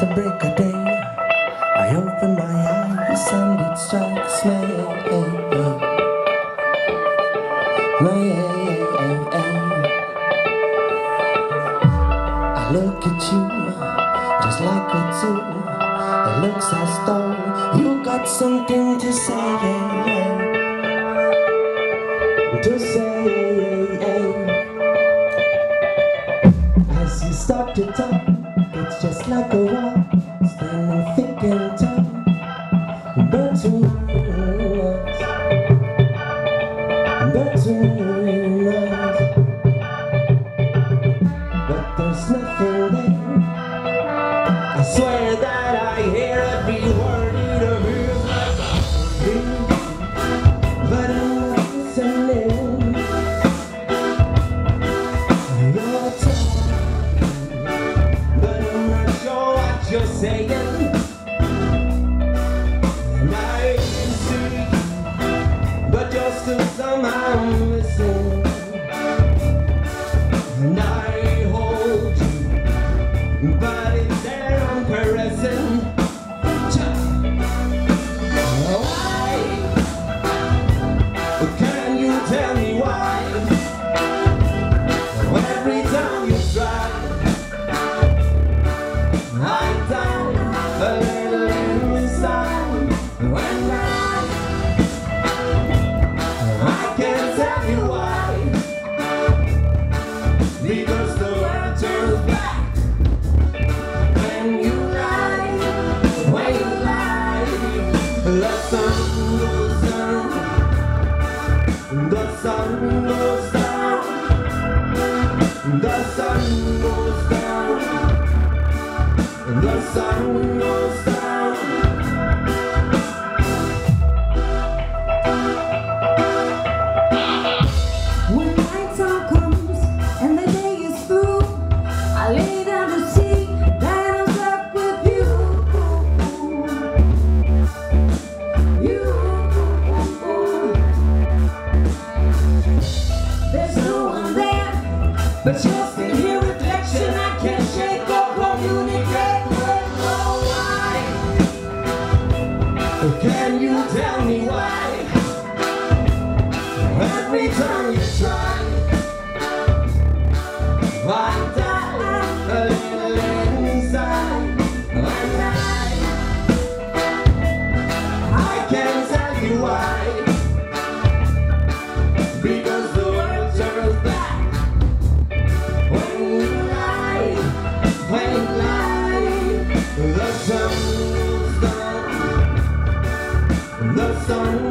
the break of day. I open my eyes and it strikes me I look at you just like a too It looks as though you got something to say. To say. As you start to talk us, but there's nothing there. I swear that I hear every word a but I'm listening. You're talking, but I'm not sure what you're saying. Still somehow missing. And I hold you, the sun goes down. The sun goes down. The sun goes down. The sun goes down. When nighttime comes and the day is through, I lay but just in here reflection I can't shake or communicate one. Can you tell me why? Every time you try, The sun